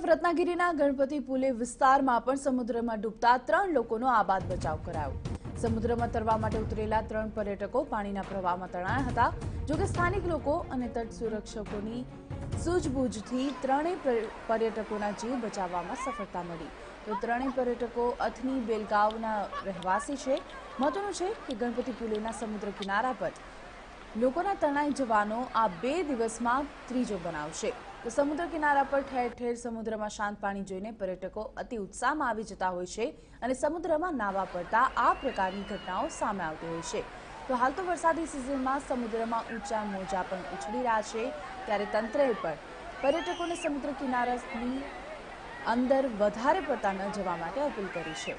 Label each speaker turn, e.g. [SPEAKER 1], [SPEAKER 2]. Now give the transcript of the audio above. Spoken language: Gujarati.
[SPEAKER 1] રત્નાગીરીના ગણપતિ પુલે વિસ્તારમાં પણ સમુદ્રમાં ડૂબતા ત્રણ લોકોનો આબાદ બચાવ કરાયો. સમુદ્રમાં તરવા માટે ઉતરેલા ત્રણ પર્યટકો પાણીના પ્રવાહમાં તણાયા હતા. જોકે સ્થાનિક લોકો અને તટ સુરક્ષકોની સૂઝબૂઝથી ત્રણેય પર્યટકોના જીવ બચાવવામાં સફળતા મળી. તો ત્રણેય પર્યટકો અથની બેલગાંવના રહેવાસી છે. મહત્વનું છે કે ગણપતિ પુલેના સમુદ્ર કિનારા પર લોકોના તણાઈ જવાનો આ બે દિવસમાં ત્રીજો બનાવ છે. તો સમુદ્ર કિનારા પર ઠેર ઠેર સમુદ્રમાં શાંત પાણી જોઈને પર્યટકો અતિ ઉત્સાહમાં આવી જતા હોય છે અને સમુદ્રમાં નાવા પડતા આ પ્રકારની ઘટનાઓ સામે આવતી હોય છે. તો હાલ તો વરસાદી સિઝનમાં સમુદ્રમાં ઊંચા મોજા પણ ઉછળી રહ્યા છે. ત્યારે તંત્રએ પણ પર્યટકોને સમુદ્ર કિનારાની અંદર વધારે પડતા ન જવા માટે અપીલ કરી છે.